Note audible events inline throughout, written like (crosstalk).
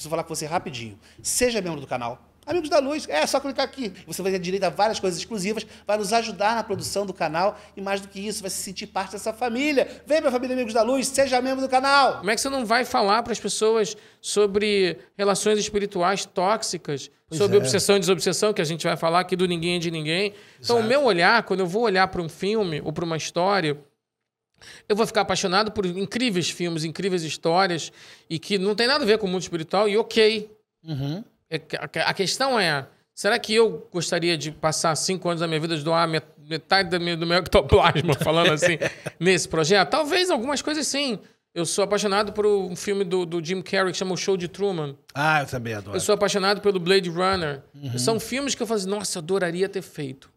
Preciso falar com você rapidinho. Seja membro do canal. Amigos da Luz, é só clicar aqui. Você vai ter direito a várias coisas exclusivas, vai nos ajudar na produção do canal e mais do que isso, vai se sentir parte dessa família. Vem, minha família Amigos da Luz, seja membro do canal. Como é que você não vai falar para as pessoas sobre relações espirituais tóxicas, Pois sobre é. obsessão e desobsessão, que a gente vai falar aqui do ninguém é de ninguém? Então, o Exato. meu olhar, quando eu vou olhar para um filme ou para uma história, eu vou ficar apaixonado por incríveis filmes, incríveis histórias, e que não tem nada a ver com o mundo espiritual, e ok. Uhum. É A questão é: será que eu gostaria de passar cinco anos da minha vida de doar met- metade da minha- do meu ectoplasma, (laughs) falando assim, nesse projeto? Talvez algumas coisas sim. Eu sou apaixonado por um filme do, do Jim Carrey que chama O Show de Truman. Ah, eu também adoro. Eu sou apaixonado pelo Blade Runner. Uhum. São filmes que eu falo assim, nossa, eu adoraria ter feito.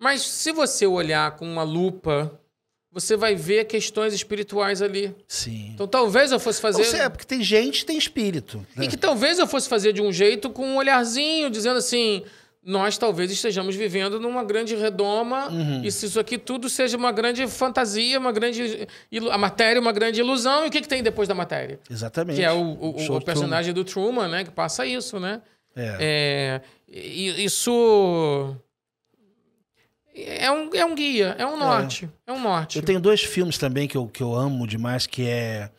Mas se você olhar com uma lupa, você vai ver questões espirituais ali. Sim. Então talvez eu fosse fazer. Sei, é porque tem gente, tem espírito. né? E que talvez eu fosse fazer de um jeito com um olharzinho, dizendo assim: nós talvez estejamos vivendo numa grande redoma, Uhum. e se isso aqui tudo seja uma grande fantasia, uma grande. A matéria, uma grande ilusão, e o que, que tem depois da matéria? Exatamente. Que é o, o- o personagem do Truman, né? Que passa isso, né? Truman. É. É, isso. É um, é um guia, é um norte. É, um norte. Eu tenho dois filmes também que eu, que eu amo demais, que é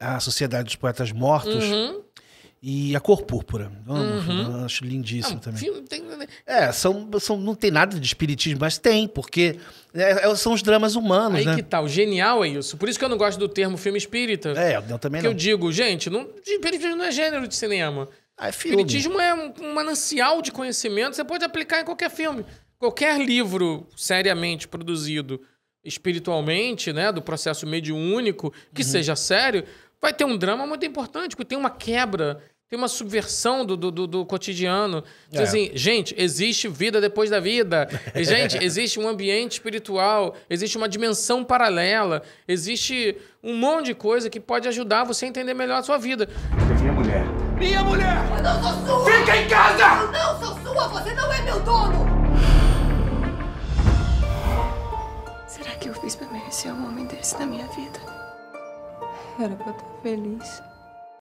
A Sociedade dos Poetas Mortos Uhum. e A Cor Púrpura. Amo, Uhum. acho lindíssimo Não, também. filme tem- É, são, são, não tem nada de espiritismo, mas tem, porque é, é, são os dramas humanos, Aí né? que tá, o genial é isso. Por isso que eu não gosto do termo filme espírita. É, eu também que não. eu digo, gente, não, espiritismo não é gênero de cinema. Ah, é. Espiritismo é um, um manancial de conhecimento, você pode aplicar em qualquer filme. Qualquer livro seriamente produzido espiritualmente, né, do processo mediúnico, que Uhum. seja sério, vai ter um drama muito importante, porque tem uma quebra, tem uma subversão do, do, do- cotidiano. Diz É. assim, gente, existe vida depois da vida. E, gente, (laughs) existe um ambiente espiritual, existe uma dimensão paralela, existe um monte de coisa que pode ajudar você a entender melhor a sua vida. Minha mulher. Minha mulher! Eu não sou sua! Fica em casa! Eu não sou sua! Você não é meu dono! Desse na minha vida? Era pra eu estar feliz.